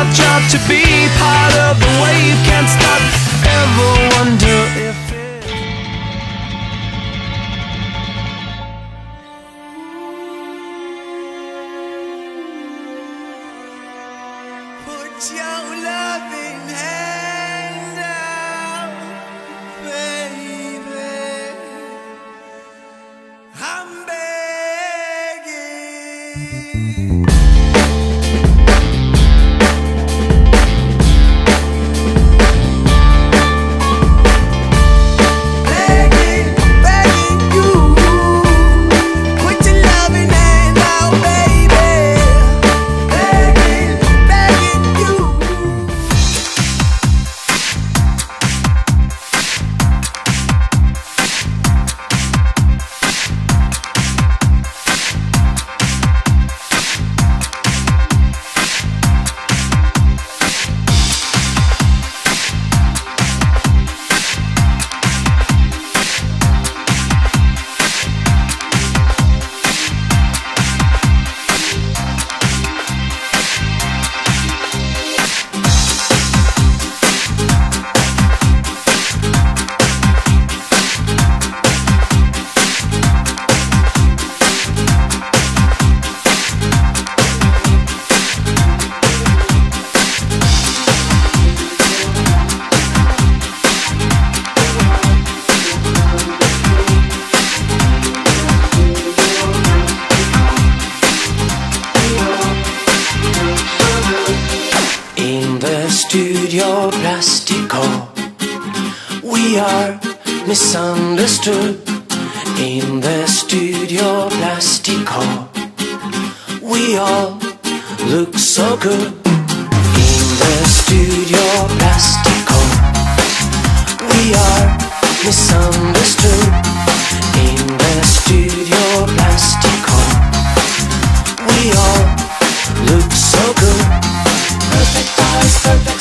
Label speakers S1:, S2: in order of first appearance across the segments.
S1: our job to be part of the wave. Can't stop, ever wonder if.
S2: Put your loving hand out, baby. I'm begging.
S1: call. We are misunderstood in the studio plastico. We all look so good in the studio plastico. We are misunderstood in the studio plastico. We all look so good. Perfect eyes, perfect.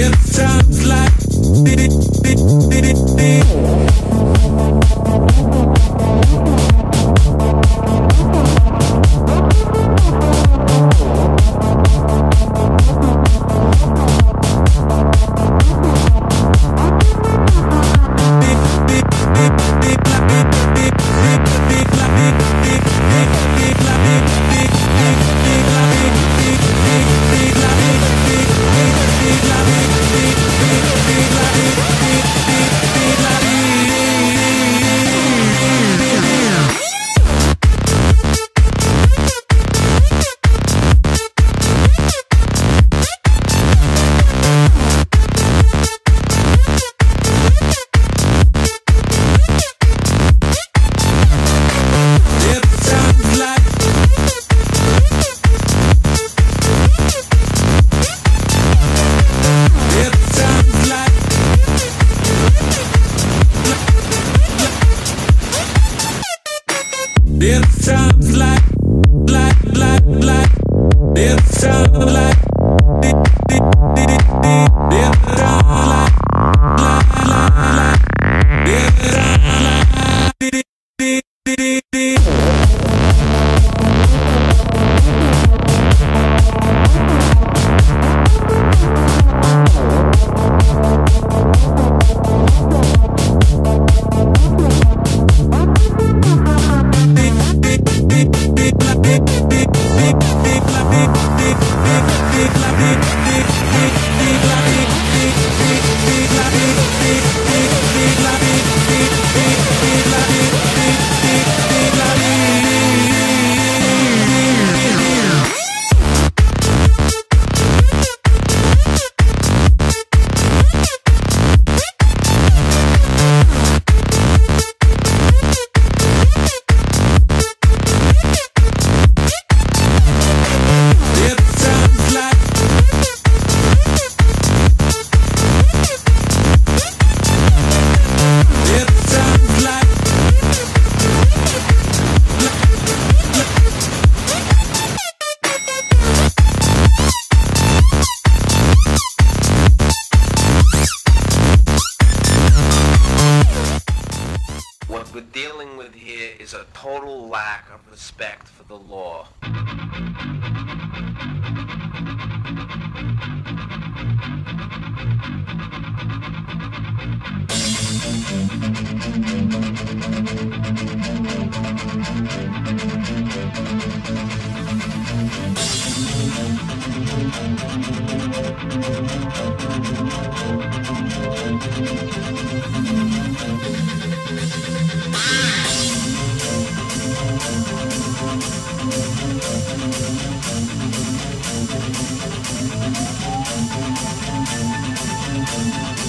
S2: It sounds like
S3: a total lack of respect for the law.
S1: Thank you.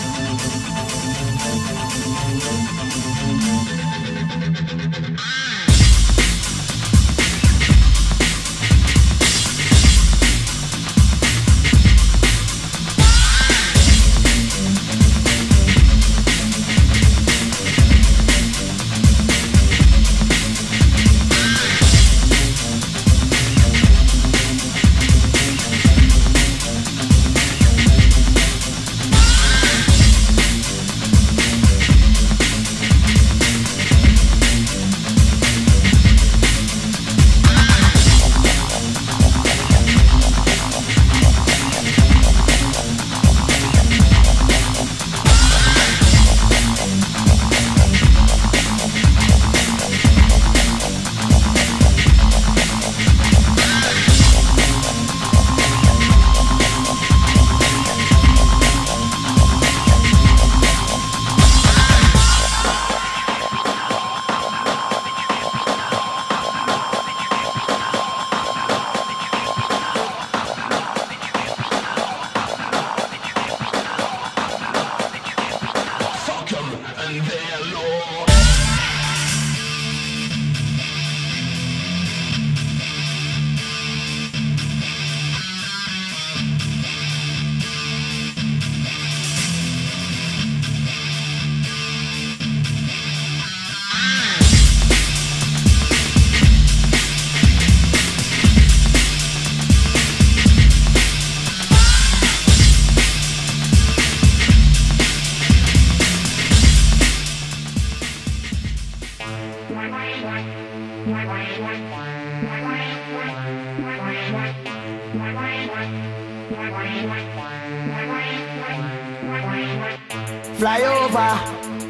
S4: Fly over,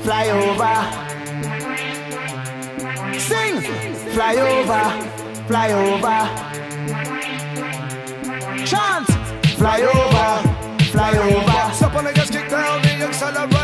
S4: fly over. Sing, fly over, fly over. Chant, fly over, fly over.
S5: Step on the gas, kick down the accelerator.